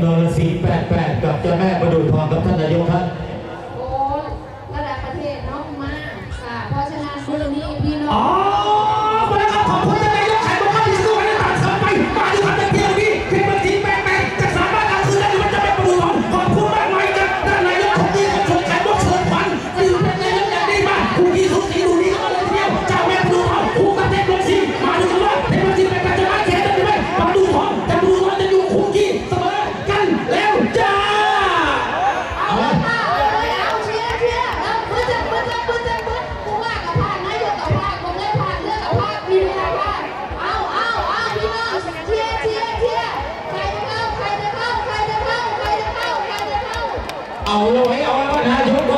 เป็นเทพนรสิงห์88กับเจ้าแม่ประดูทองกับท่านนายกท่านโอ้ยระดับประเทศน้องมากค่ะเพราะฉะนั้นมือนี้พี่น้อ๋ออง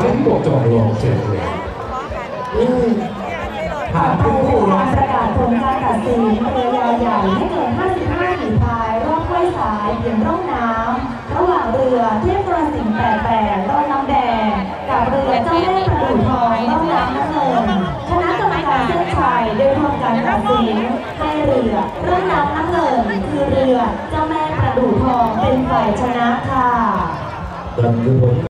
ผมบอกจอดรองเสร็จเลยผ่านผู้ไปผู้เป็นการประกาศผลการตัดสินเรือยาวใหญ่ไม่เกิน55ฝีพายรองห้วยสายเพียงร่องน้ำระหว่างเรือเทพกระสิงห์88ร่องน้ำแดงกับเรือเจ้าแม่ประดู่ทองร่องน้ำน้ำเงินคณะกรรมการเส้นชัยได้ร่วมกันตัดสินให้เรือร่องน้ำน้ำเงินคือเรือเจ้าแม่ประดู่ทองเป็นฝ่ายชนะค่ะดันคือผม